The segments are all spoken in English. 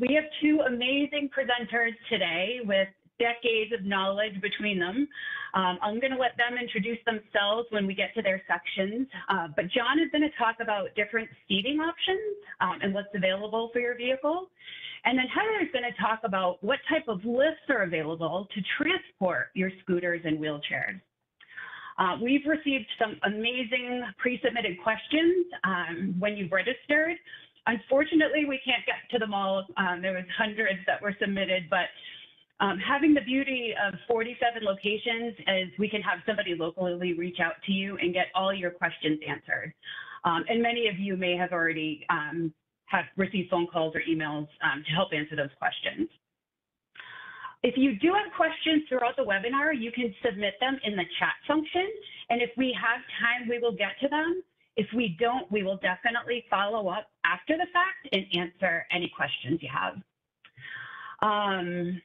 We have two amazing presenters today with decades of knowledge between them. Um, I'm going to let them introduce themselves when we get to their sections. Uh, but John is going to talk about different seating options um, and what's available for your vehicle. And then Heather is going to talk about what type of lifts are available to transport your scooters and wheelchairs. Uh, we've received some amazing pre-submitted questions um, when you've registered. Unfortunately, we can't get to them all. Um, there was hundreds that were submitted, but um, having the beauty of 47 locations is we can have somebody locally reach out to you and get all your questions answered. Um, and many of you may have already um, have received phone calls or emails um, to help answer those questions. If you do have questions throughout the webinar, you can submit them in the chat function. And if we have time, we will get to them. If we don't, we will definitely follow up after the fact and answer any questions you have. Um,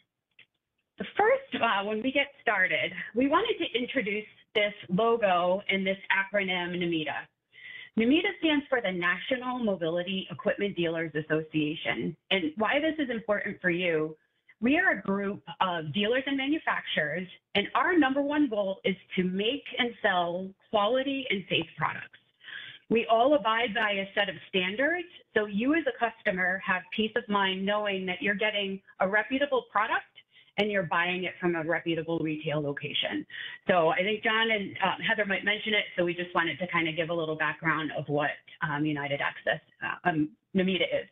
first, uh, when we get started, we wanted to introduce this logo and this acronym NMEDA. NMEDA stands for the National Mobility Equipment Dealers Association. And why this is important for you, we are a group of dealers and manufacturers, and our number one goal is to make and sell quality and safe products. We all abide by a set of standards, so you as a customer have peace of mind knowing that you're getting a reputable product and you're buying it from a reputable retail location. So I think John and uh, Heather might mention it, so we just wanted to kind of give a little background of what um, United Access uh, um, NMEDA is.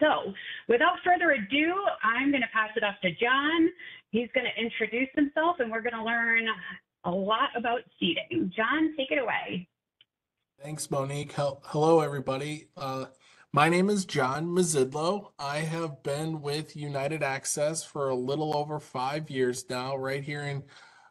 So without further ado, I'm going to pass it off to John. He's going to introduce himself and we're going to learn a lot about seating. John, take it away. Thanks, Monique. Hello, everybody. Uh, my name is John Mazidlo. I have been with United Access for a little over five years now, right here in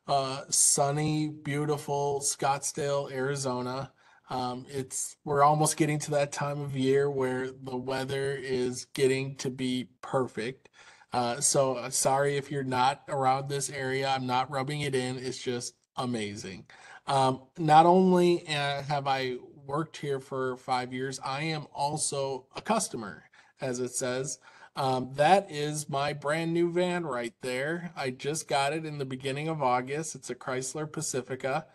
uh, sunny, beautiful Scottsdale, Arizona. Um, it's we're almost getting to that time of year where the weather is getting to be perfect. Uh, so uh, sorry if you're not around this area. I'm not rubbing it in. It's just amazing. Um, not only uh, have I worked here for five years. I am also a customer, as it says. Um, that is my brand new van right there. I just got it in the beginning of August. It's a Chrysler Pacifica.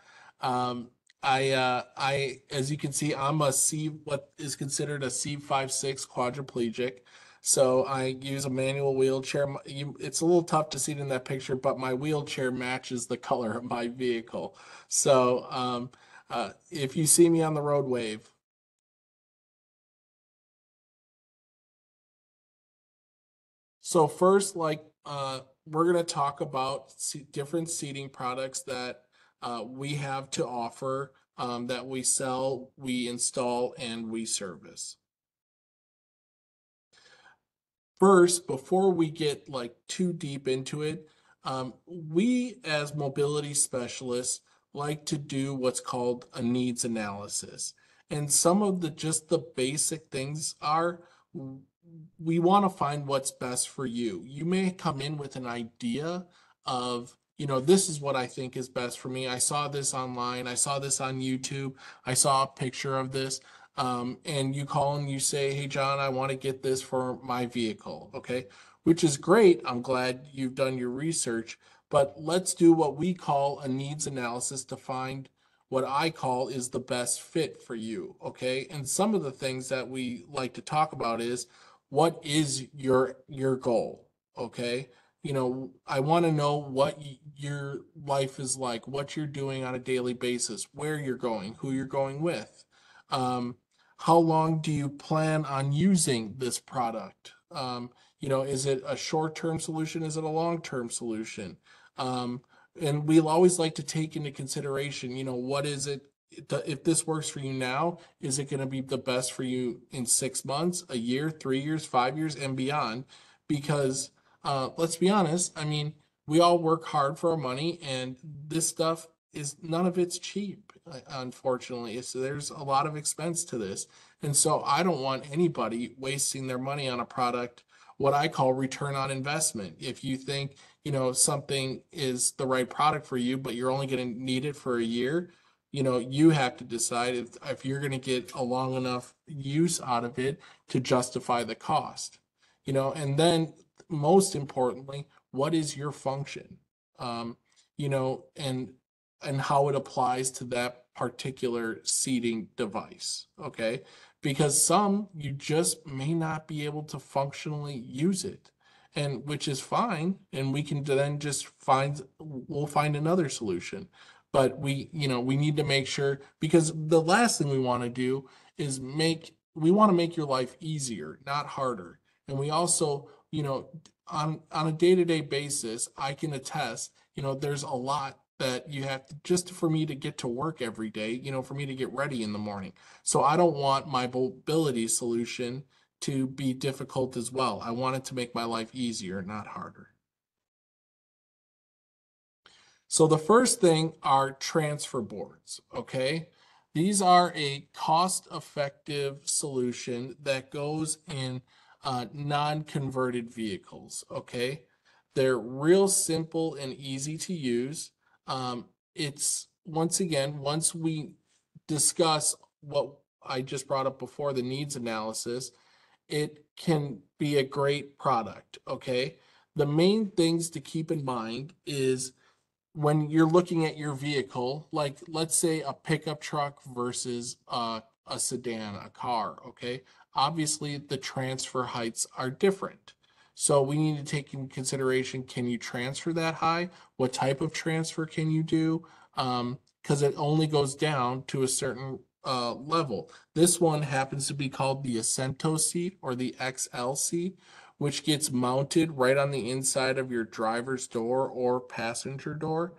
Um, I, uh, I, as you can see, I'm a C, what is considered a C56 quadriplegic. So I use a manual wheelchair. It's a little tough to see it in that picture, but my wheelchair matches the color of my vehicle. So, um, uh, if you see me on the road, wave. So first, like uh, we're going to talk about different seating products that uh, we have to offer um, that we sell, we install, and we service. First, before we get like too deep into it, um, we as mobility specialists like to do what's called a needs analysis. And some of the just the basic things are we want to find what's best for you. You may come in with an idea of, you know, this is what I think is best for me. I saw this online. I saw this on YouTube. I saw a picture of this. Um, and you call and you say, Hey, John, I want to get this for my vehicle. Okay. Which is great. I'm glad you've done your research but let's do what we call a needs analysis to find what I call is the best fit for you. Okay. And some of the things that we like to talk about is what is your your goal? Okay. You know, I want to know what your life is like, what you're doing on a daily basis, where you're going, who you're going with. Um, how long do you plan on using this product? Um, you know, is it a short term solution? Is it a long term solution? Um, and we'll always like to take into consideration, you know, what is it, if this works for you now, is it going to be the best for you in six months, a year, three years, five years, and beyond? Because uh, let's be honest, I mean, we all work hard for our money, and this stuff is none of it's cheap, unfortunately. So there's a lot of expense to this. And so I don't want anybody wasting their money on a product, what I call return on investment. If you think you know something is the right product for you but you're only going to need it for a year you know you have to decide if, if you're going to get a long enough use out of it to justify the cost you know, and then most importantly, what is your function? Um, you know, and and how it applies to that particular seating device. Okay. Because some you just may not be able to functionally use it. And which is fine. And we can then just find we'll find another solution. But we, you know, we need to make sure because the last thing we want to do is make we want to make your life easier, not harder. And we also, you know, on on a day-to-day basis, I can attest, you know, there's a lot that you have to, just for me to get to work every day, you know, for me to get ready in the morning. So I don't want my mobility solution to be difficult as well. I want it to make my life easier, not harder. So the first thing are transfer boards, okay? These are a cost-effective solution that goes in uh, non-converted vehicles, okay? They're real simple and easy to use. Um, it's once again, once we discuss what I just brought up before, the needs analysis, it can be a great product. Okay. The main things to keep in mind is when you're looking at your vehicle, like let's say a pickup truck versus a, a sedan, a car. Okay. Obviously, the transfer heights are different. So we need to take in consideration, can you transfer that high? What type of transfer can you do? Um, because it only goes down to a certain uh, level. This one happens to be called the Acento seat or the XL seat, which gets mounted right on the inside of your driver's door or passenger door.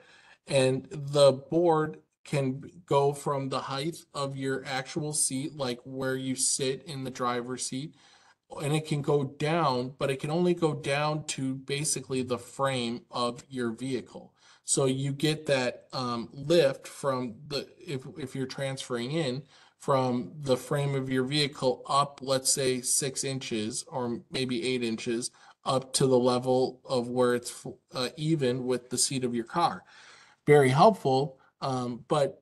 And the board can go from the height of your actual seat, like where you sit in the driver's seat, and it can go down, but it can only go down to basically the frame of your vehicle. So you get that um, lift from the if if you're transferring in from the frame of your vehicle up, let's say six inches or maybe eight inches up to the level of where it's uh, even with the seat of your car. Very helpful, um, but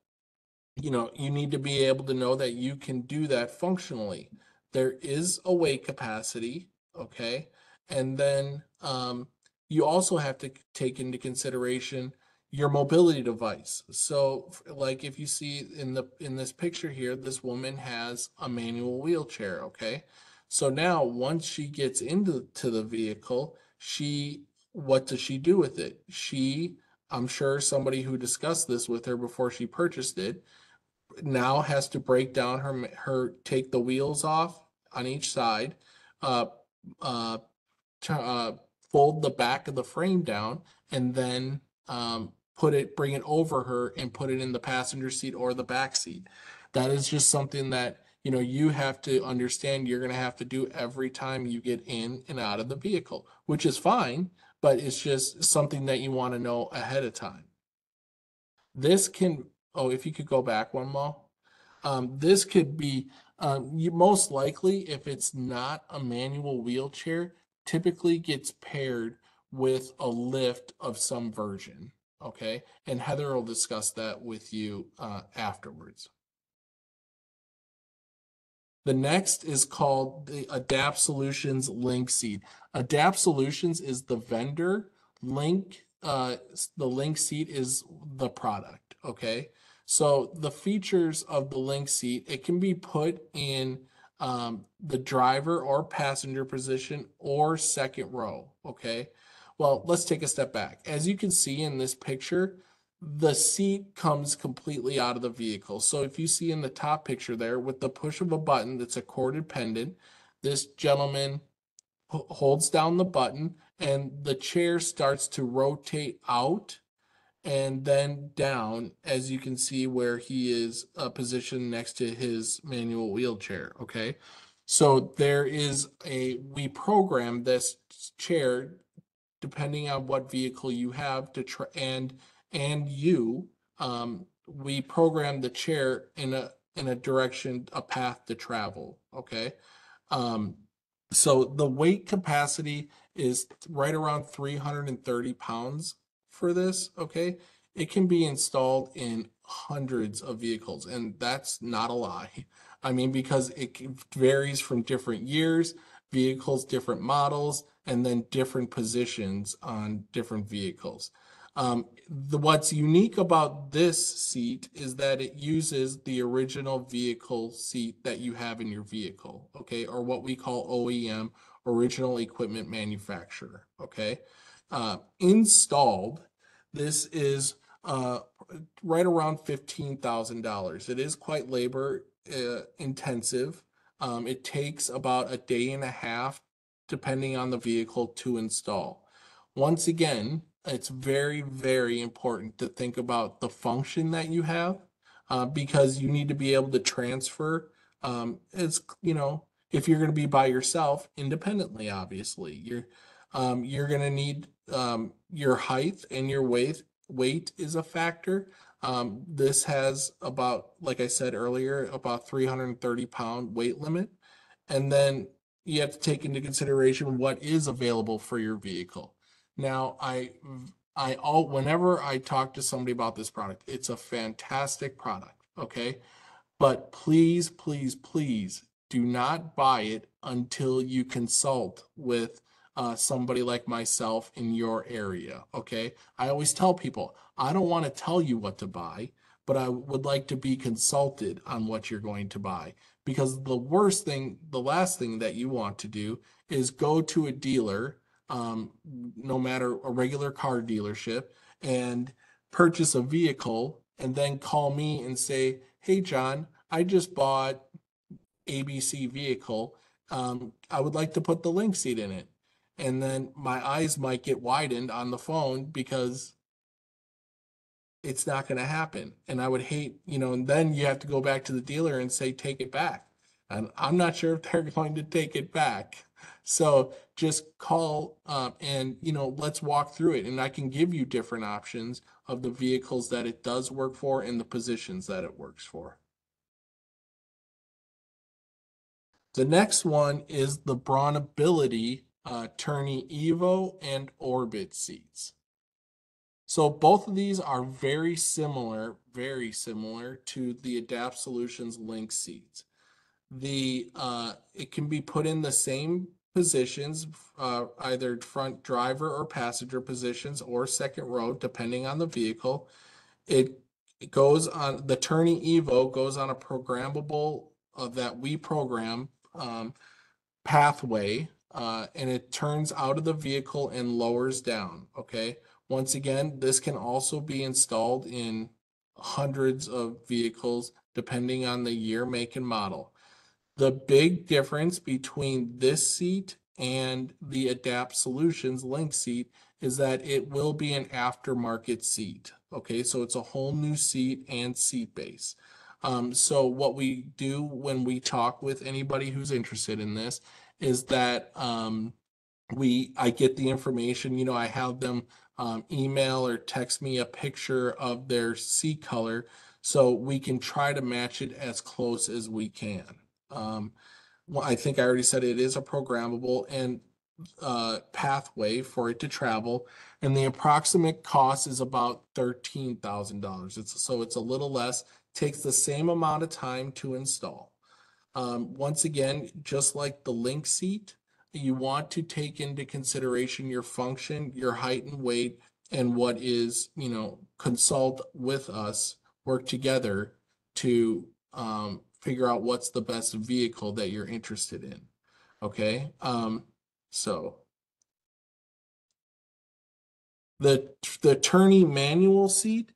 you know you need to be able to know that you can do that functionally there is a weight capacity, okay? And then um, you also have to take into consideration your mobility device. So like if you see in the in this picture here, this woman has a manual wheelchair, okay? So now once she gets into to the vehicle, she what does she do with it? She I'm sure somebody who discussed this with her before she purchased it now has to break down her her take the wheels off on each side, uh, uh, uh, fold the back of the frame down, and then um, put it, bring it over her, and put it in the passenger seat or the back seat. That is just something that you know you have to understand. You're going to have to do every time you get in and out of the vehicle, which is fine, but it's just something that you want to know ahead of time. This can, oh, if you could go back one more. Um, this could be um, you most likely, if it's not a manual wheelchair, typically gets paired with a lift of some version. Okay, and Heather will discuss that with you uh, afterwards. The next is called the Adapt Solutions Link Seat. Adapt Solutions is the vendor. Link, uh, the Link Seat is the product. Okay. So the features of the link seat, it can be put in um, the driver or passenger position or second row, okay? Well, let's take a step back. As you can see in this picture, the seat comes completely out of the vehicle. So if you see in the top picture there with the push of a button that's a corded pendant, this gentleman holds down the button and the chair starts to rotate out and then down as you can see where he is uh, positioned next to his manual wheelchair okay? So there is a we program this chair depending on what vehicle you have to try and and you um, we program the chair in a in a direction a path to travel okay? Um, so the weight capacity is right around 330 pounds for this, okay, it can be installed in hundreds of vehicles, and that's not a lie. I mean, because it varies from different years, vehicles, different models, and then different positions on different vehicles. Um, the, what's unique about this seat is that it uses the original vehicle seat that you have in your vehicle, okay, or what we call OEM, original equipment manufacturer, okay. Uh, installed, this is uh, right around fifteen thousand dollars. It is quite labor uh, intensive. Um, it takes about a day and a half, depending on the vehicle, to install. Once again, it's very, very important to think about the function that you have uh, because you need to be able to transfer. Um, it's you know if you're going to be by yourself independently, obviously you're um, you're going to need um, your height and your weight. Weight is a factor. Um, this has about, like I said earlier, about 330 pound weight limit, and then you have to take into consideration what is available for your vehicle. Now, I, I all whenever I talk to somebody about this product, it's a fantastic product. Okay, but please, please, please do not buy it until you consult with uh, somebody like myself in your area. Okay, I always tell people I don't want to tell you what to buy, but I would like to be consulted on what you're going to buy because the worst thing, the last thing that you want to do is go to a dealer um, no matter a regular car dealership and purchase a vehicle and then call me and say, Hey, John, I just bought ABC vehicle. Um, I would like to put the link seat in it. And then my eyes might get widened on the phone because it's not going to happen. And I would hate, you know, and then you have to go back to the dealer and say, take it back. And I'm not sure if they're going to take it back. So just call um, and you know let's walk through it, and I can give you different options of the vehicles that it does work for and the positions that it works for. The next one is the BraunAbility uh, Turny Evo and Orbit seats. So both of these are very similar, very similar to the Adapt Solutions Link seats. The uh, it can be put in the same positions, uh, either front driver or passenger positions or second row, depending on the vehicle. It, it goes on the Turny Evo goes on a programmable uh, that we program um, pathway, uh, and it turns out of the vehicle and lowers down. Okay. Once again, this can also be installed in hundreds of vehicles depending on the year, make, and model. The big difference between this seat and the Adapt Solutions Link seat is that it will be an aftermarket seat. Okay, so it's a whole new seat and seat base. Um, so what we do when we talk with anybody who's interested in this is that um, we I get the information. You know, I have them um, email or text me a picture of their sea color so we can try to match it as close as we can. Um, well, I think I already said it is a programmable and uh, pathway for it to travel, and the approximate cost is about thirteen thousand dollars. It's so it's a little less. Takes the same amount of time to install. Um, once again, just like the link seat, you want to take into consideration your function, your height and weight, and what is you know consult with us, work together to um, figure out what's the best vehicle that you're interested in. Okay, um, so the the Turny manual seat,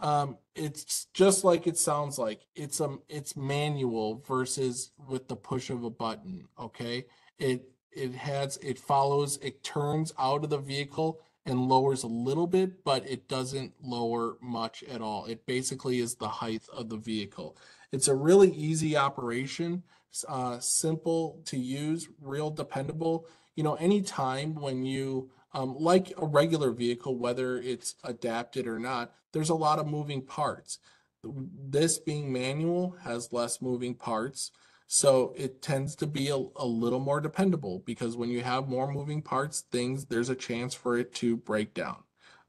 um, it's just like it sounds like. It's um it's manual versus with the push of a button. Okay, it it has it follows it turns out of the vehicle and lowers a little bit, but it doesn't lower much at all. It basically is the height of the vehicle. It's a really easy operation, uh, simple to use, real dependable. You know, anytime when you, um, like a regular vehicle, whether it's adapted or not, there's a lot of moving parts. This being manual has less moving parts. So it tends to be a, a little more dependable because when you have more moving parts, things, there's a chance for it to break down.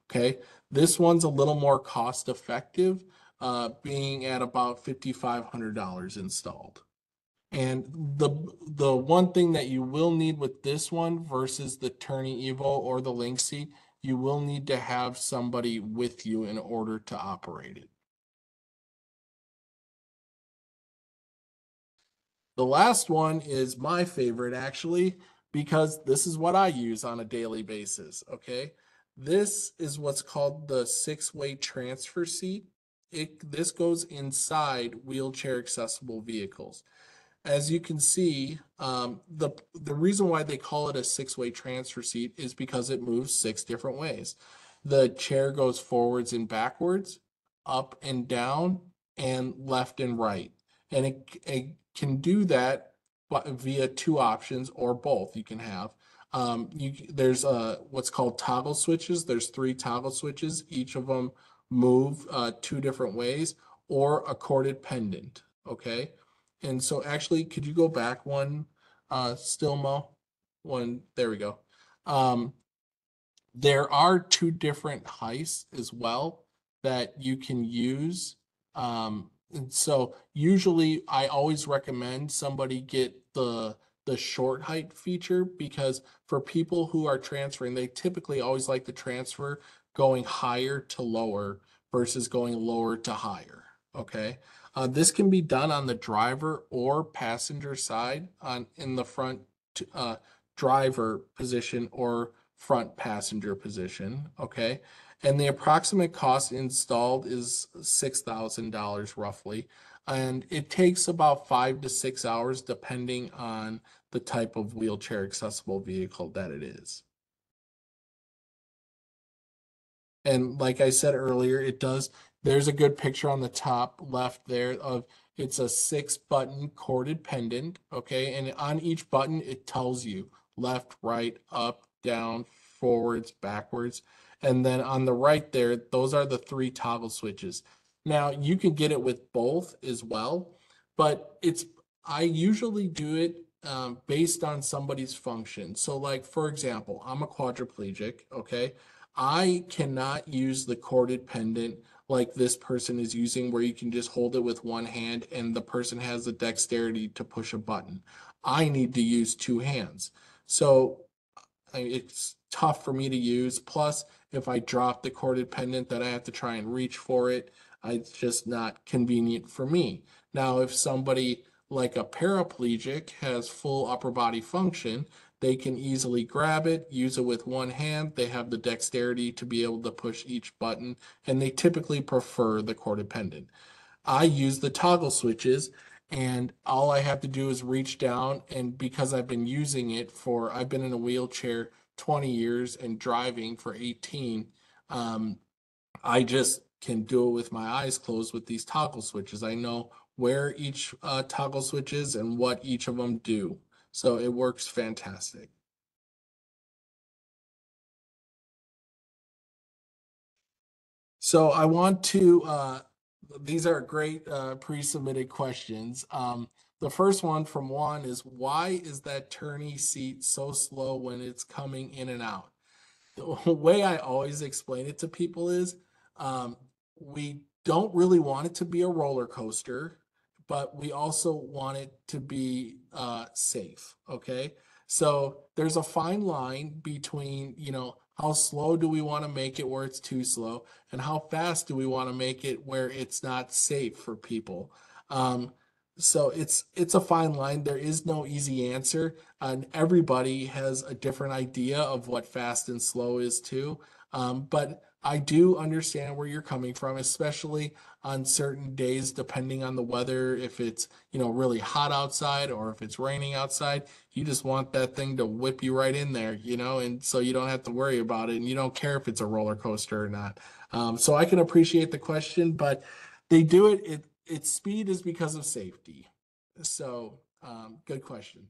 Okay. This one's a little more cost effective uh, being at about $5,500 installed. And the the one thing that you will need with this one versus the Turny Evo or the Link seat, you will need to have somebody with you in order to operate it. The last one is my favorite actually, because this is what I use on a daily basis. Okay. This is what's called the six way transfer seat. It, this goes inside wheelchair accessible vehicles. As you can see, um, the, the reason why they call it a six way transfer seat is because it moves six different ways. The chair goes forwards and backwards, up and down, and left and right. And it, it can do that via two options or both you can have. Um, you, there's uh, what's called toggle switches. There's three toggle switches. Each of them move uh, two different ways or a corded pendant. Okay. And so actually, could you go back one uh, still, Mo? One, there we go. Um, there are two different heights as well that you can use. Um, and so usually I always recommend somebody get the the short height feature because for people who are transferring, they typically always like to transfer going higher to lower versus going lower to higher. Okay. Uh, this can be done on the driver or passenger side on in the front uh, driver position or front passenger position. Okay. And the approximate cost installed is $6,000 roughly. And it takes about five to six hours depending on the type of wheelchair accessible vehicle that it is. And like I said earlier, it does, there's a good picture on the top left there of it's a six button corded pendant. Okay. And on each button, it tells you left, right, up, down, forwards, backwards. And then on the right there, those are the three toggle switches. Now you can get it with both as well, but it's, I usually do it um, based on somebody's function. So like, for example, I'm a quadriplegic. Okay. I cannot use the corded pendant like this person is using where you can just hold it with one hand and the person has the dexterity to push a button. I need to use two hands. So it's tough for me to use. Plus, if I drop the corded pendant that I have to try and reach for it, it's just not convenient for me. Now, if somebody like a paraplegic has full upper body function, they can easily grab it, use it with one hand. They have the dexterity to be able to push each button, and they typically prefer the corded pendant. I use the toggle switches, and all I have to do is reach down. And because I've been using it for, I've been in a wheelchair 20 years and driving for 18, um, I just can do it with my eyes closed with these toggle switches. I know where each uh, toggle switch is and what each of them do. So it works fantastic. So I want to, uh, these are great uh, pre-submitted questions. Um, the first one from Juan is why is that Turny seat so slow when it's coming in and out? The way I always explain it to people is um, we don't really want it to be a roller coaster, but we also want it to be uh, safe. Okay. So there's a fine line between, you know, how slow do we want to make it where it's too slow and how fast do we want to make it where it's not safe for people. Um, so it's it's a fine line there is no easy answer and everybody has a different idea of what fast and slow is too um, but i do understand where you're coming from especially on certain days depending on the weather if it's you know really hot outside or if it's raining outside you just want that thing to whip you right in there you know and so you don't have to worry about it and you don't care if it's a roller coaster or not um, so i can appreciate the question but they do it, it its speed is because of safety. So, um, good question.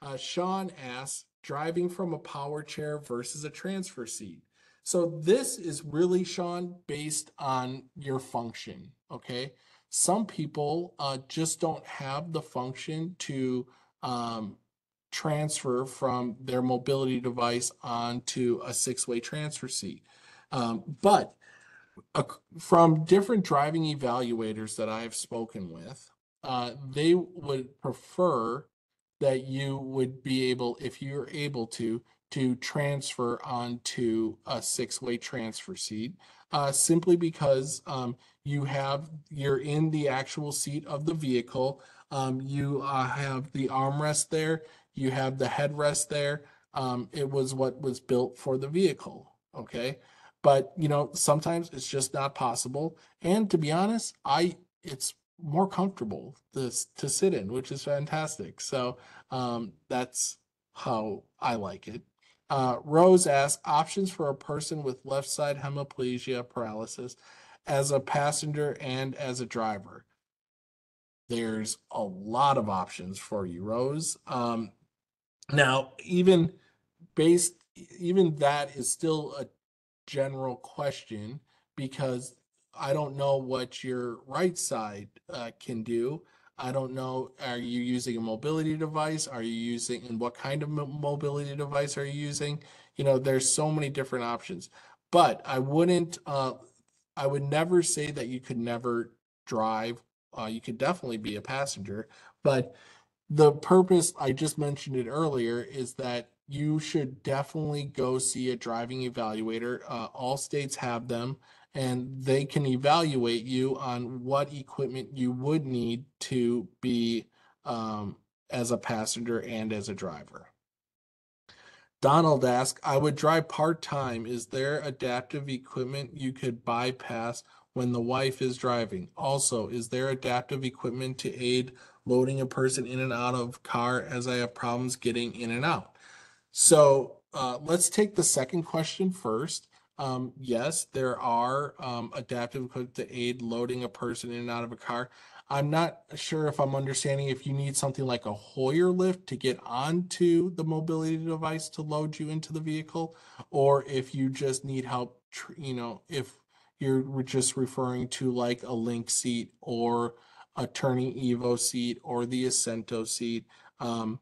Uh, Sean asks, driving from a power chair versus a transfer seat. So this is really, Sean, based on your function. Okay. Some people uh, just don't have the function to um, transfer from their mobility device onto a six way transfer seat. Um, but from different driving evaluators that I've spoken with, uh, they would prefer that you would be able, if you're able to, to transfer onto a six-way transfer seat, uh, simply because um, you have you're in the actual seat of the vehicle. Um, you uh, have the armrest there. You have the headrest there. Um, it was what was built for the vehicle. Okay, but you know sometimes it's just not possible. And to be honest, I it's more comfortable this to sit in, which is fantastic. So um, that's how I like it. Uh, Rose asks options for a person with left side hemiplegia paralysis as a passenger and as a driver. There's a lot of options for you, Rose. Um, now, even based, even that is still a general question because I don't know what your right side uh, can do. I don't know. Are you using a mobility device? Are you using, and what kind of mobility device are you using? You know, there's so many different options. But I wouldn't, uh, I would never say that you could never drive. Uh, you could definitely be a passenger. But the purpose, I just mentioned it earlier, is that you should definitely go see a driving evaluator. Uh, all states have them and they can evaluate you on what equipment you would need to be um, as a passenger and as a driver. Donald asked, I would drive part time. Is there adaptive equipment you could bypass when the wife is driving? Also, is there adaptive equipment to aid loading a person in and out of car as I have problems getting in and out? So uh, let's take the second question first. Um, yes, there are um, adaptive equipment to aid loading a person in and out of a car. I'm not sure if I'm understanding if you need something like a Hoyer lift to get onto the mobility device to load you into the vehicle, or if you just need help, you know, if you're just referring to like a link seat or a Turny Evo seat or the Ascento seat. Um,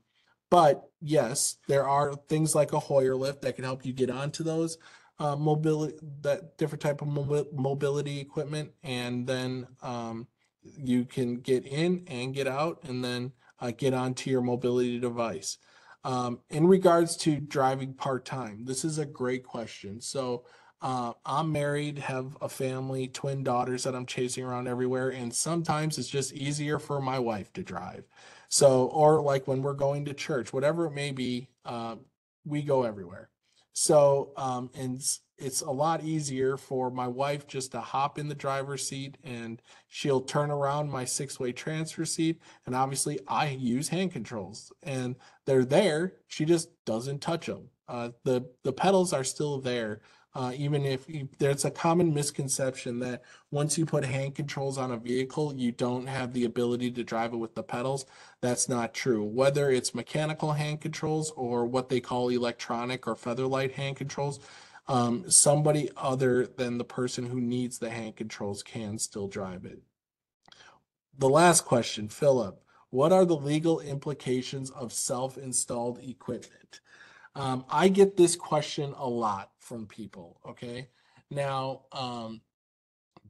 but yes, there are things like a Hoyer lift that can help you get onto those uh, mobility, that different type of mobility equipment, and then um, you can get in and get out, and then uh, get onto your mobility device. Um, in regards to driving part time, this is a great question. So uh, I'm married, have a family, twin daughters that I'm chasing around everywhere, and sometimes it's just easier for my wife to drive. So, or like when we're going to church, whatever it may be, uh, we go everywhere. So, um, and it's a lot easier for my wife just to hop in the driver's seat and she'll turn around my six way transfer seat. And obviously, I use hand controls and they're there. She just doesn't touch them. Uh, the, the pedals are still there. Uh, even if you, there's a common misconception that once you put hand controls on a vehicle, you don't have the ability to drive it with the pedals. That's not true. Whether it's mechanical hand controls or what they call electronic or featherlight hand controls, um, somebody other than the person who needs the hand controls can still drive it. The last question, Philip, what are the legal implications of self-installed equipment? Um, I get this question a lot from people. Okay. Now, um,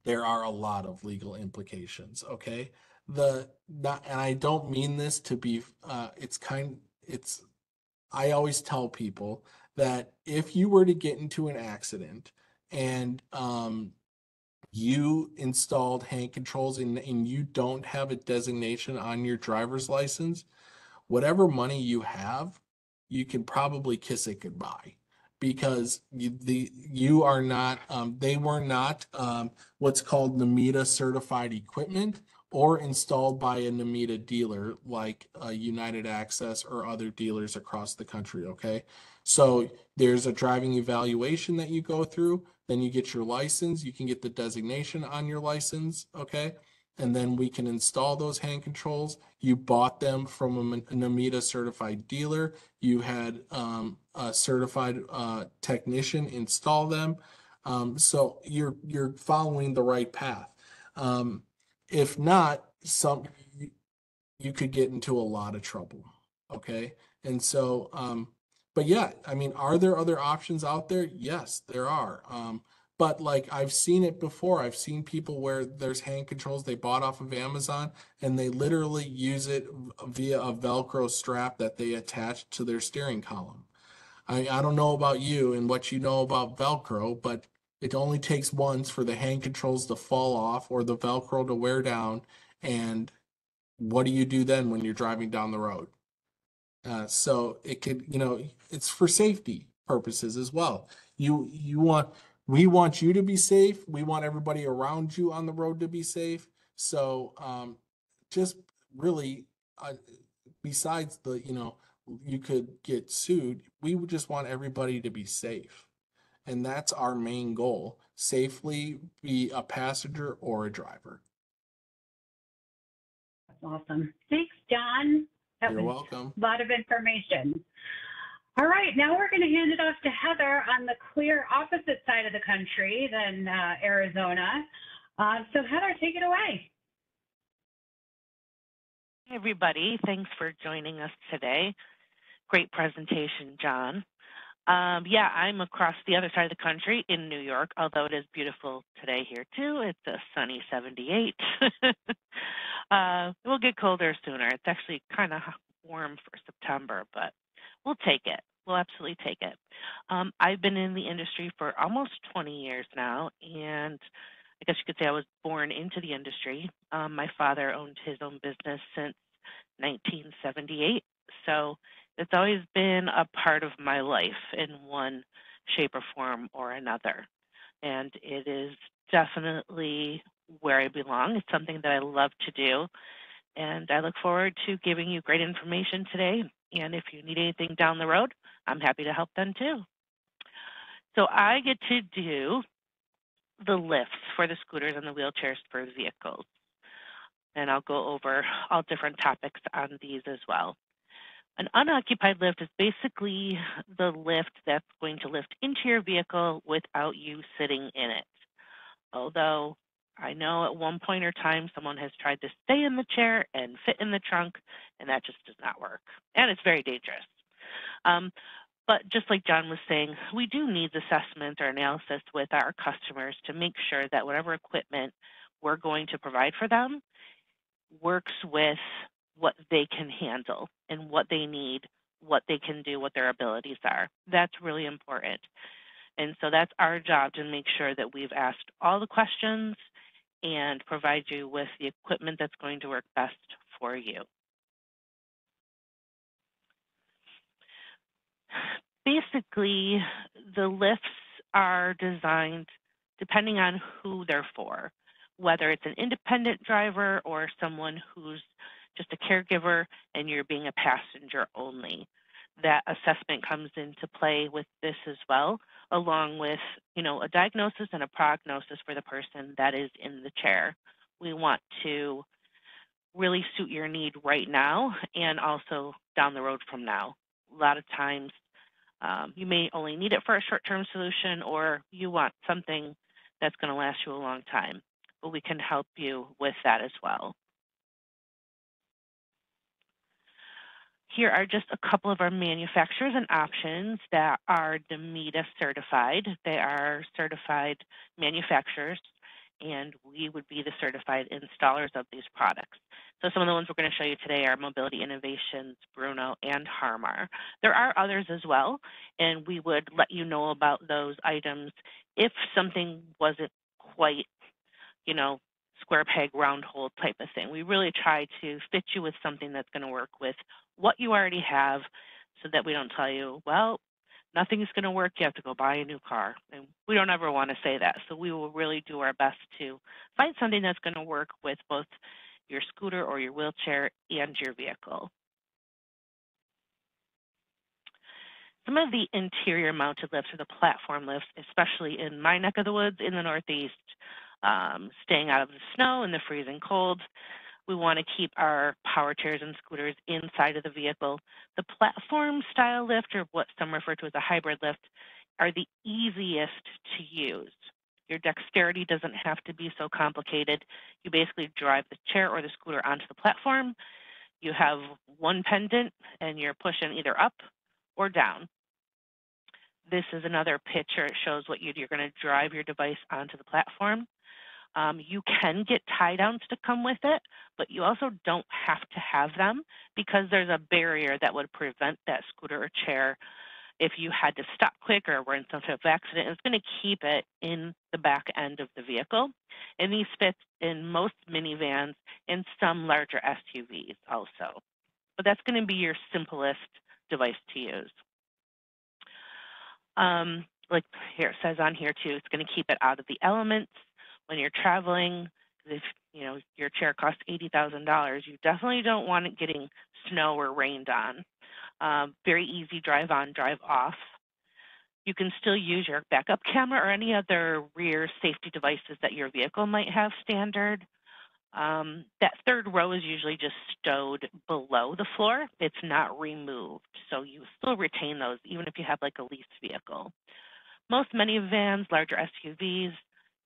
there are a lot of legal implications. Okay. The, not, and I don't mean this to be, uh, it's kind, it's, I always tell people that if you were to get into an accident and, um, you installed hand controls and, and you don't have a designation on your driver's license, whatever money you have you can probably kiss it goodbye because you, the you are not um, they were not um, what's called NMEDA certified equipment or installed by a NMEDA dealer like uh, United Access or other dealers across the country. Okay, so there's a driving evaluation that you go through. Then you get your license. You can get the designation on your license. Okay, and then we can install those hand controls. You bought them from a NMEDA certified dealer. You had um, a certified uh, technician install them. Um, so you're you're following the right path. Um, if not, some you could get into a lot of trouble. Okay, and so, um, but yeah, I mean, are there other options out there? Yes, there are. But like I've seen it before. I've seen people where there's hand controls they bought off of Amazon and they literally use it via a Velcro strap that they attach to their steering column. I, I don't know about you and what you know about Velcro, but it only takes once for the hand controls to fall off or the Velcro to wear down. And what do you do then when you're driving down the road? Uh, so it could, you know, it's for safety purposes as well. You you want we want you to be safe. We want everybody around you on the road to be safe. So um, just really, uh, besides the you know you could get sued, we would just want everybody to be safe. And that's our main goal safely be a passenger or a driver. That's awesome. Thanks, John. That You're welcome. a lot of information. All right, now we're going to hand it off to Heather on the clear opposite side of the country than uh, Arizona. Uh, so, Heather, take it away. Hey, everybody. Thanks for joining us today. Great presentation, John. Um, yeah, I'm across the other side of the country in New York, although it is beautiful today here too. It's a sunny 78. uh, it will get colder sooner. It's actually kind of warm for September, but we'll take it. We'll absolutely take it. Um, I've been in the industry for almost 20 years now, and I guess you could say I was born into the industry. Um, my father owned his own business since 1978, so it's always been a part of my life in one shape or form or another. And it is definitely where I belong. It's something that I love to do. And I look forward to giving you great information today. And if you need anything down the road, I'm happy to help then too. So I get to do the lifts for the scooters and the wheelchairs for vehicles. And I'll go over all different topics on these as well. An unoccupied lift is basically the lift that's going to lift into your vehicle without you sitting in it. Although I know at one point or time someone has tried to stay in the chair and fit in the trunk, and that just does not work. And it's very dangerous. Um, but just like John was saying, we do needs assessment or analysis with our customers to make sure that whatever equipment we're going to provide for them works with what they can handle and what they need, what they can do, what their abilities are. That's really important. And so that's our job to make sure that we've asked all the questions and provide you with the equipment that's going to work best for you. Basically, the lifts are designed depending on who they're for, whether it's an independent driver or someone who's just a caregiver and you're being a passenger only. That assessment comes into play with this as well, along with, you know, a diagnosis and a prognosis for the person that is in the chair. We want to really suit your need right now and also down the road from now. A lot of times um, you may only need it for a short-term solution or you want something that's going to last you a long time, but we can help you with that as well. Here are just a couple of our manufacturers and options that are NMEDA certified. They are certified manufacturers, and we would be the certified installers of these products. So some of the ones we're going to show you today are Mobility Innovations, Bruno, and Harmar. There are others as well, and we would let you know about those items if something wasn't quite, you know, square peg, round hole type of thing. We really try to fit you with something that's going to work with what you already have so that we don't tell you, well, nothing's going to work. You have to go buy a new car. And we don't ever want to say that. So we will really do our best to find something that's going to work with both your scooter or your wheelchair and your vehicle. Some of the interior mounted lifts or the platform lifts, especially in my neck of the woods in the Northeast, um, staying out of the snow and the freezing cold. We want to keep our power chairs and scooters inside of the vehicle. The platform style lift, or what some refer to as a hybrid lift, are the easiest to use. Your dexterity doesn't have to be so complicated. You basically drive the chair or the scooter onto the platform. You have one pendant and you're pushing either up or down. this is another picture. It shows what you, you're going to drive your device onto the platform. Um, you can get tie downs to come with it, but you also don't have to have them because there's a barrier that would prevent that scooter or chair if you had to stop quick or were in some sort of accident. It's going to keep it in the back end of the vehicle. And these fit in most minivans and some larger SUVs also. But that's going to be your simplest device to use. Um, like here it says on here too, it's going to keep it out of the elements when you're traveling, if you know your chair costs eighty thousand dollars, you definitely don't want it getting snow or rained on. Um, very easy drive on, drive off. You can still use your backup camera or any other rear safety devices that your vehicle might have standard. Um, that third row is usually just stowed below the floor. It's not removed, so you still retain those even if you have like a lease vehicle. Most many vans, larger SUVs,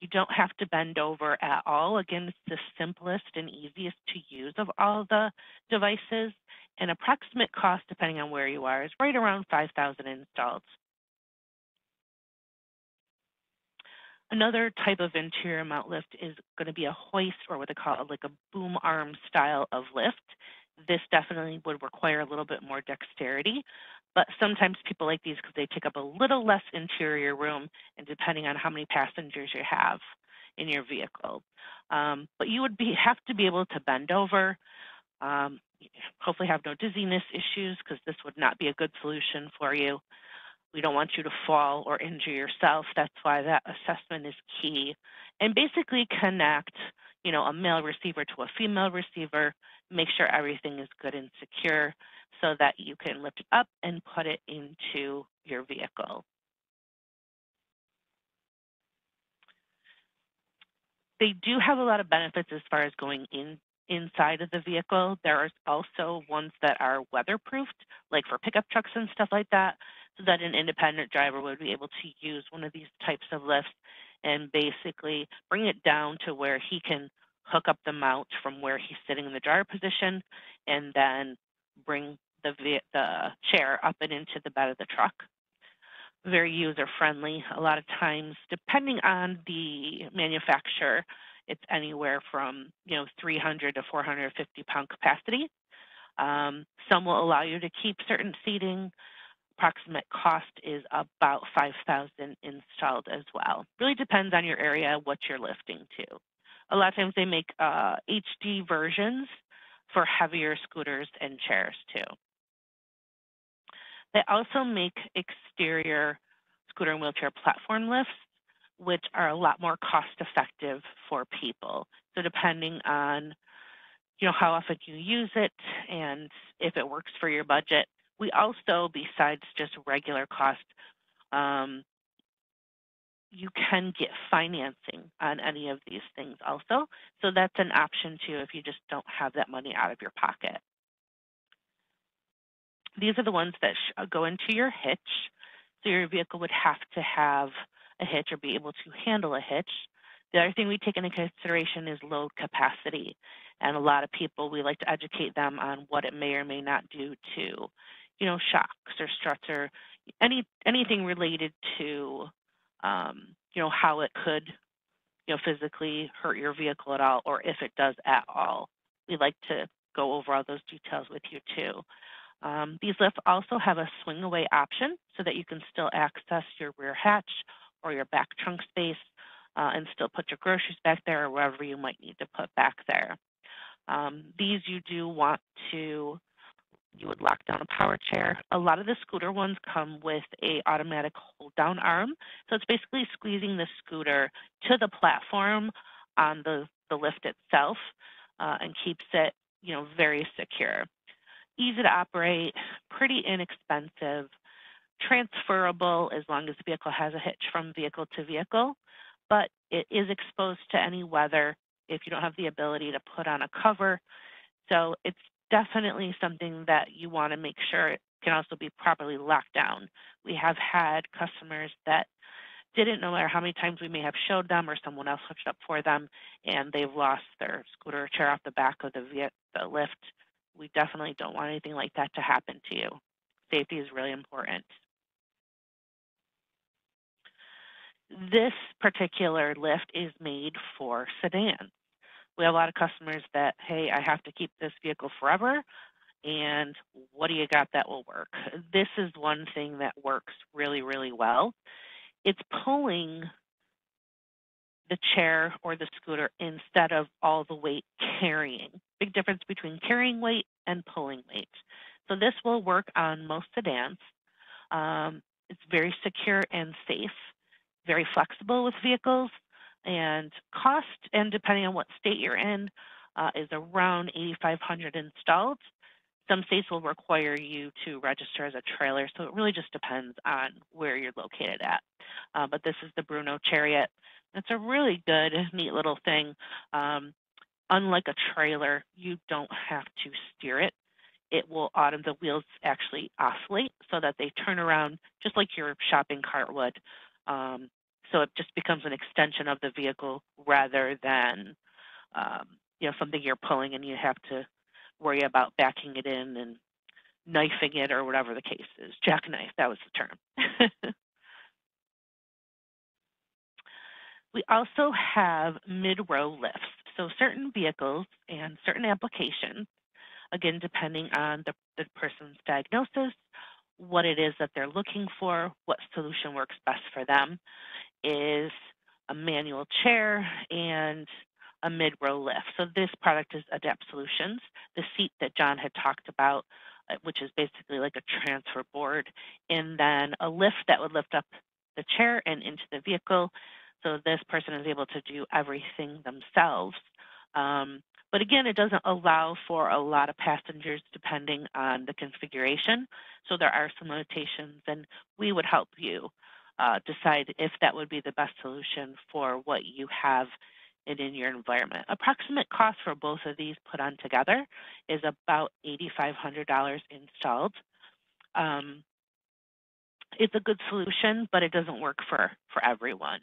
you don't have to bend over at all. Again, it's the simplest and easiest to use of all the devices. An approximate cost, depending on where you are, is right around 5,000 installed. Another type of interior mount lift is going to be a hoist or what they call like a boom arm style of lift. This definitely would require a little bit more dexterity, but sometimes people like these because they take up a little less interior room and depending on how many passengers you have in your vehicle. Um, but you would be have to be able to bend over, um, hopefully have no dizziness issues because this would not be a good solution for you. We don't want you to fall or injure yourself. That's why that assessment is key. And basically connect, you know, a male receiver to a female receiver, make sure everything is good and secure so that you can lift it up and put it into your vehicle. They do have a lot of benefits as far as going in inside of the vehicle. There are also ones that are weatherproofed, like for pickup trucks and stuff like that, so that an independent driver would be able to use one of these types of lifts and basically bring it down to where he can hook up the mount from where he's sitting in the driver position and then bring the, the chair up and into the bed of the truck. Very user friendly. A lot of times, depending on the manufacturer, it's anywhere from you know 300 to 450 pound capacity. Um, some will allow you to keep certain seating. Approximate cost is about 5,000 installed as well. Really depends on your area, what you're lifting to. A lot of times they make uh, HD versions for heavier scooters and chairs too. They also make exterior scooter and wheelchair platform lifts, which are a lot more cost effective for people. So depending on you know how often you use it and if it works for your budget, we also, besides just regular cost, um, you can get financing on any of these things also. So that's an option too if you just don't have that money out of your pocket. These are the ones that uh, go into your hitch. So your vehicle would have to have a hitch or be able to handle a hitch. The other thing we take into consideration is load capacity. And a lot of people, we like to educate them on what it may or may not do to, you know, shocks or struts or any anything related to, um, you know, how it could, you know, physically hurt your vehicle at all, or if it does at all. We like to go over all those details with you too. Um, these lifts also have a swing away option so that you can still access your rear hatch or your back trunk space uh, and still put your groceries back there or wherever you might need to put back there. Um, these you do want to, you would lock down a power chair. A lot of the scooter ones come with a automatic hold down arm. So it's basically squeezing the scooter to the platform on the, the lift itself uh, and keeps it, you know, very secure easy to operate, pretty inexpensive, transferable as long as the vehicle has a hitch from vehicle to vehicle, but it is exposed to any weather if you don't have the ability to put on a cover. So it's definitely something that you want to make sure it can also be properly locked down. We have had customers that didn't no matter how many times we may have showed them or someone else hooked up for them and they've lost their scooter chair off the back of the, the lift we definitely don't want anything like that to happen to you. Safety is really important. this particular lift is made for sedans. We have a lot of customers that, hey, I have to keep this vehicle forever, and what do you got that will work? This is one thing that works really, really well. It's pulling the chair or the scooter instead of all the weight carrying. Big difference between carrying weight and pulling weight. So this will work on most sedans. Um, it's very secure and safe, very flexible with vehicles, and cost, and depending on what state you're in, uh, is around 8,500 installed. Some states will require you to register as a trailer, so it really just depends on where you're located at. Uh, but this is the Bruno Chariot. It's a really good, neat little thing. Um, unlike a trailer, you don't have to steer it. It will auto the wheels actually oscillate so that they turn around just like your shopping cart would. Um, so it just becomes an extension of the vehicle rather than um, you know something you're pulling and you have to worry about backing it in and knifing it or whatever the case is. Jackknife, that was the term. we also have mid-row lifts. So certain vehicles and certain applications, again, depending on the, the person's diagnosis, what it is that they're looking for, what solution works best for them, is a manual chair and a mid-row lift. So this product is Adapt Solutions. The seat that John had talked about, uh, which is basically like a transfer board, and then a lift that would lift up the chair and into the vehicle. So this person is able to do everything themselves. Um, but again, it doesn't allow for a lot of passengers depending on the configuration. So there are some limitations, and we would help you uh, decide if that would be the best solution for what you have and in your environment. Approximate cost for both of these put on together is about $8,500 installed. Um, it's a good solution, but it doesn't work for, for everyone.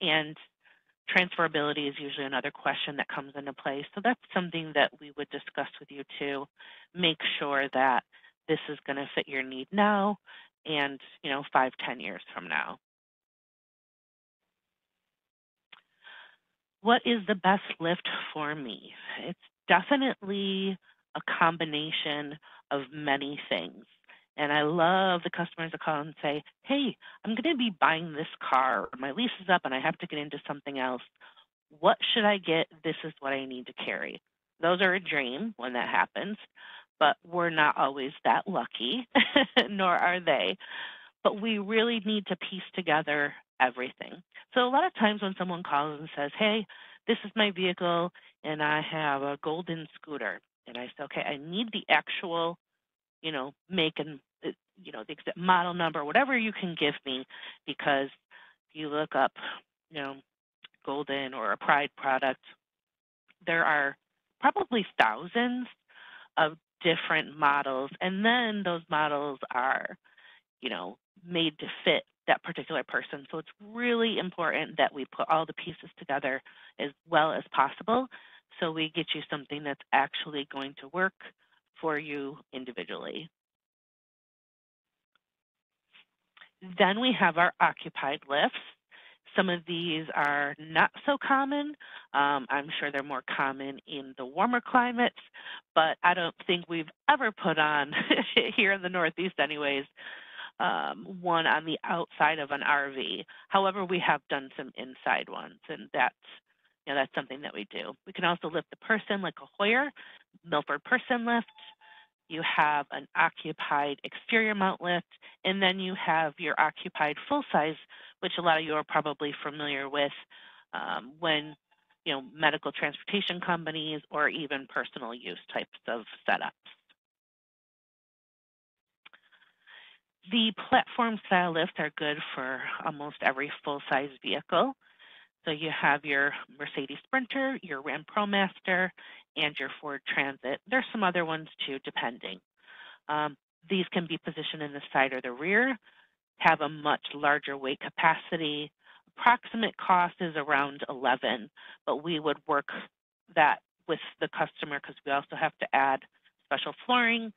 And transferability is usually another question that comes into play. So that's something that we would discuss with you to make sure that this is going to fit your need now and, you know, five, ten years from now. what is the best lift for me? It's definitely a combination of many things. And I love the customers that call and say, hey, I'm going to be buying this car. My lease is up and I have to get into something else. What should I get? This is what I need to carry. Those are a dream when that happens, but we're not always that lucky, nor are they. But we really need to piece together everything. So a lot of times when someone calls and says, hey, this is my vehicle and I have a golden scooter. And I say, okay, I need the actual, you know, make and, you know, the model number, whatever you can give me, because if you look up, you know, golden or a pride product, there are probably thousands of different models. And then those models are, you know, made to fit that particular person. So it's really important that we put all the pieces together as well as possible so we get you something that's actually going to work for you individually. Then we have our occupied lifts. Some of these are not so common. Um, I'm sure they're more common in the warmer climates, but I don't think we've ever put on, here in the Northeast anyways, um, one on the outside of an RV. However, we have done some inside ones, and that's you know that's something that we do. We can also lift the person like a Hoyer, Milford person lift. You have an occupied exterior mount lift, and then you have your occupied full size, which a lot of you are probably familiar with um, when you know medical transportation companies or even personal use types of setups. The platform style lifts are good for almost every full-size vehicle. So you have your Mercedes Sprinter, your Ram ProMaster, and your Ford Transit. There's some other ones too, depending. Um, these can be positioned in the side or the rear, have a much larger weight capacity. Approximate cost is around 11, but we would work that with the customer because we also have to add special flooring,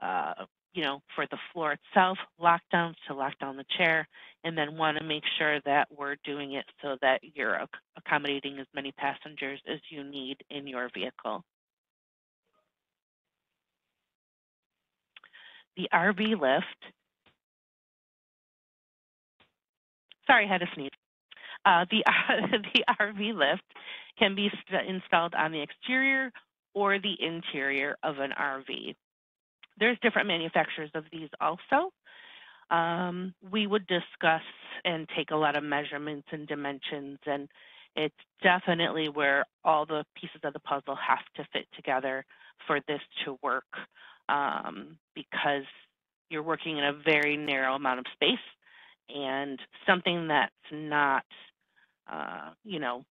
uh, you know, for the floor itself, lockdowns to lock down the chair, and then want to make sure that we're doing it so that you're ac- accommodating as many passengers as you need in your vehicle. The RV lift. Sorry, I had to sneeze. Uh, the, the RV lift can be st- installed on the exterior or the interior of an RV. There's different manufacturers of these also. Um, we would discuss and take a lot of measurements and dimensions, and it's definitely where all the pieces of the puzzle have to fit together for this to work um, because you're working in a very narrow amount of space and something that's not, uh, you know,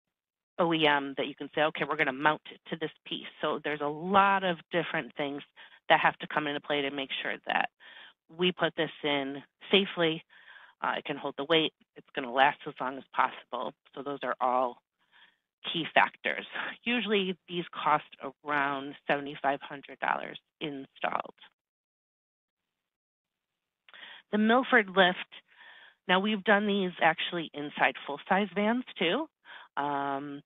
OEM that you can say, okay, we're going to mount it to this piece. So there's a lot of different things that have to come into play to make sure that we put this in safely. Uh, it can hold the weight. It's going to last as long as possible. So those are all key factors. Usually these cost around $7,500 installed. The Milford lift, now we've done these actually inside full-size vans too. Um,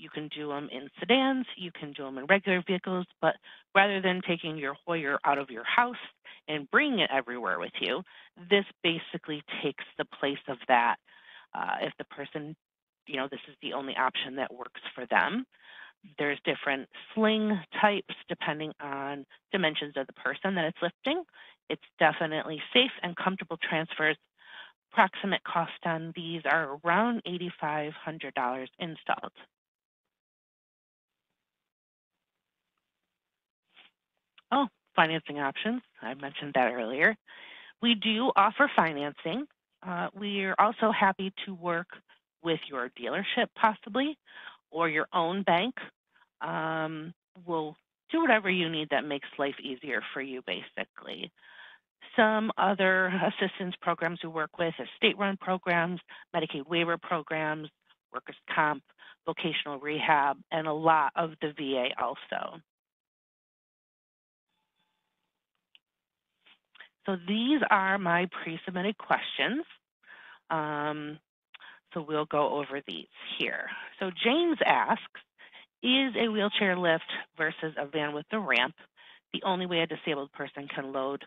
you can do them in sedans, you can do them in regular vehicles, but rather than taking your Hoyer out of your house and bringing it everywhere with you, this basically takes the place of that. Uh, if the person, you know, this is the only option that works for them. There's different sling types depending on dimensions of the person that it's lifting. It's definitely safe and comfortable transfers. Approximate cost on these are around $8,500 installed. Oh, financing options. I mentioned that earlier. We do offer financing. Uh, we are also happy to work with your dealership possibly or your own bank. Um, we'll do whatever you need that makes life easier for you basically. Some other assistance programs we work with are state-run programs, Medicaid waiver programs, workers' comp, vocational rehab, and a lot of the VA also. So these are my pre-submitted questions. Um, so we'll go over these here. So James asks, is a wheelchair lift versus a van with a ramp the only way a disabled person can load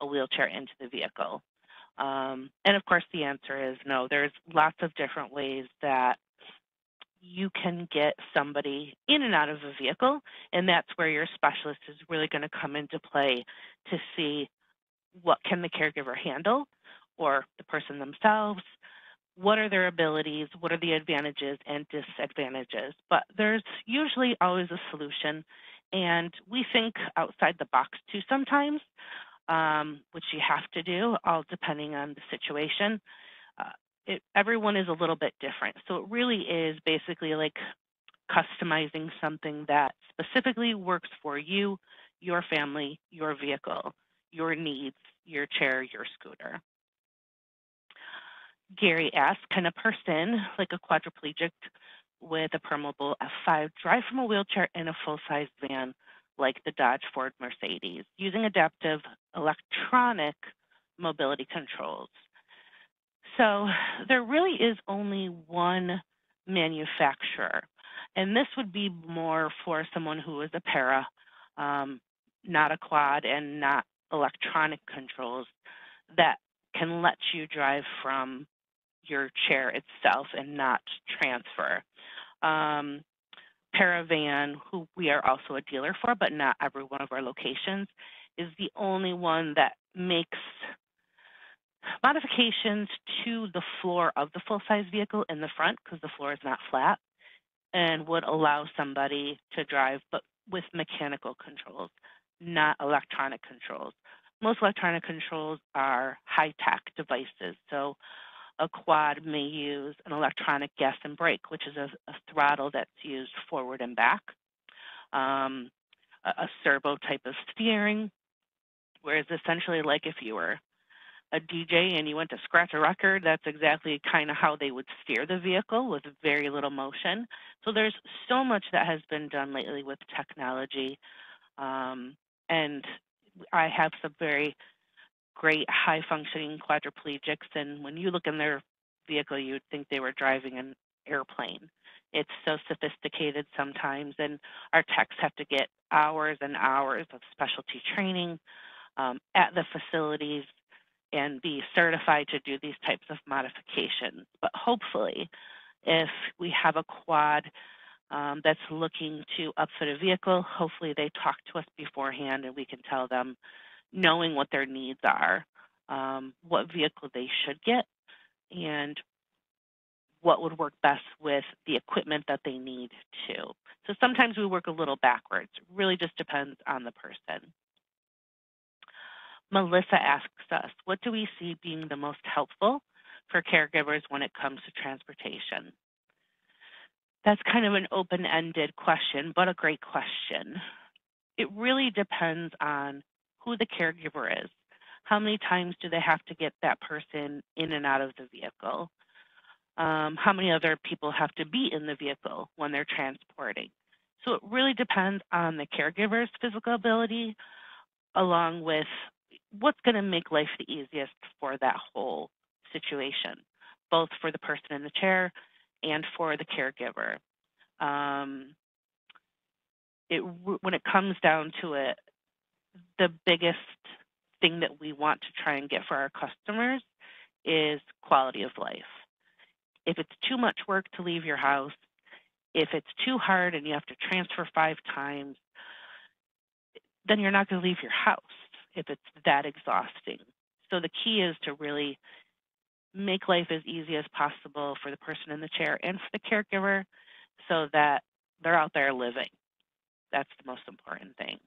a wheelchair into the vehicle? Um, and of course, the answer is no. There's lots of different ways that you can get somebody in and out of a vehicle, and that's where your specialist is really going to come into play to see what can the caregiver handle or the person themselves? What are their abilities? What are the advantages and disadvantages? But there's usually always a solution and we think outside the box too sometimes um, which you have to do all depending on the situation. Uh, it, everyone is a little bit different. So it really is basically like customizing something that specifically works for you your family your vehicle your needs, your chair, your scooter. Gary asks, can a person like a quadriplegic with a permeable F5 drive from a wheelchair in a full-size van like the Dodge Ford Mercedes using adaptive electronic mobility controls? So there really is only one manufacturer, and this would be more for someone who is a para, um, not a quad, and not electronic controls that can let you drive from your chair itself and not transfer. Um, Paravan, who we are also a dealer for, but not every one of our locations, is the only one that makes modifications to the floor of the full-size vehicle in the front because the floor is not flat and would allow somebody to drive but with mechanical controls not electronic controls. Most electronic controls are high-tech devices. So a quad may use an electronic gas and brake, which is a, a throttle that's used forward and back, um, a, a servo type of steering, whereas essentially like if you were a DJ and you went to scratch a record, that's exactly kind of how they would steer the vehicle with very little motion. So there's so much that has been done lately with technology um, and I have some very great high functioning quadriplegics. And when you look in their vehicle, you'd think they were driving an airplane. It's so sophisticated sometimes, and our techs have to get hours and hours of specialty training um, at the facilities and be certified to do these types of modifications. But hopefully, if we have a quad um, that's looking to upfit a vehicle, hopefully they talk to us beforehand and we can tell them, knowing what their needs are, um, what vehicle they should get, and what would work best with the equipment that they need to. So sometimes we work a little backwards. Really just depends on the person. Melissa asks us, what do we see being the most helpful for caregivers when it comes to transportation? That's kind of an open-ended question, but a great question. It really depends on who the caregiver is. How many times do they have to get that person in and out of the vehicle? Um, how many other people have to be in the vehicle when they're transporting? So it really depends on the caregiver's physical ability, along with what's going to make life the easiest for that whole situation, both for the person in the chair and for the caregiver. Um, it, when it comes down to it, the biggest thing that we want to try and get for our customers is quality of life. If it's too much work to leave your house, if it's too hard and you have to transfer five times, then you're not going to leave your house if it's that exhausting. So the key is to really make life as easy as possible for the person in the chair and for the caregiver so that they're out there living. That's the most important thing.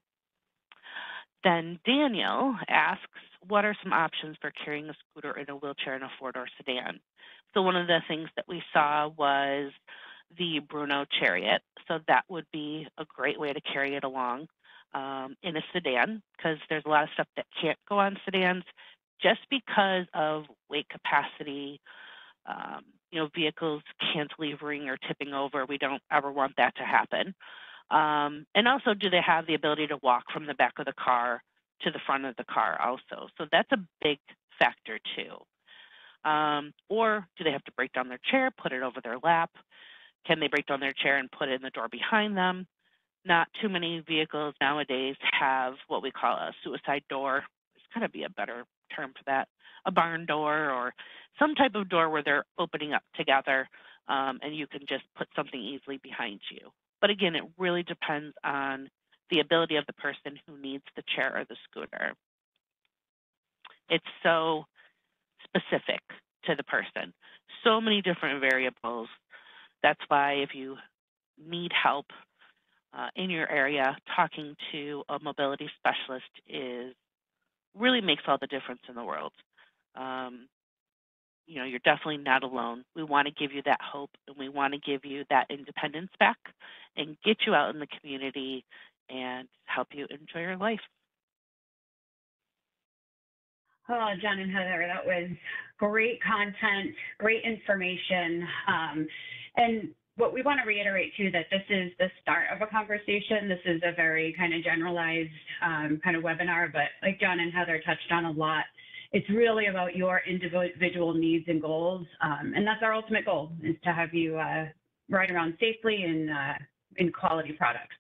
Then Daniel asks, what are some options for carrying a scooter in a wheelchair in a four-door sedan? So one of the things that we saw was the Bruno Chariot. So that would be a great way to carry it along um, in a sedan because there's a lot of stuff that can't go on sedans just because of weight capacity. Um, you know, vehicles cantilevering or tipping over. We don't ever want that to happen. Um, and also, do they have the ability to walk from the back of the car to the front of the car also? So that's a big factor too. Um, or do they have to break down their chair, put it over their lap? Can they break down their chair and put it in the door behind them? not too many vehicles nowadays have what we call a suicide door. There's got to be a better term for that, a barn door or some type of door where they're opening up together um, and you can just put something easily behind you. But again, it really depends on the ability of the person who needs the chair or the scooter. It's so specific to the person. So many different variables. That's why if you need help uh, in your area, talking to a mobility specialist is really makes all the difference in the world. Um, you know, you're definitely not alone. We want to give you that hope and we want to give you that independence back and get you out in the community and help you enjoy your life. Oh, John and Heather, that was great content, great information. Um, and what we want to reiterate too that this is the start of a conversation. This is a very kind of generalized um, kind of webinar, but like John and Heather touched on a lot, it's really about your individual needs and goals, um, and that's our ultimate goal is to have you uh, ride around safely and uh, in quality products.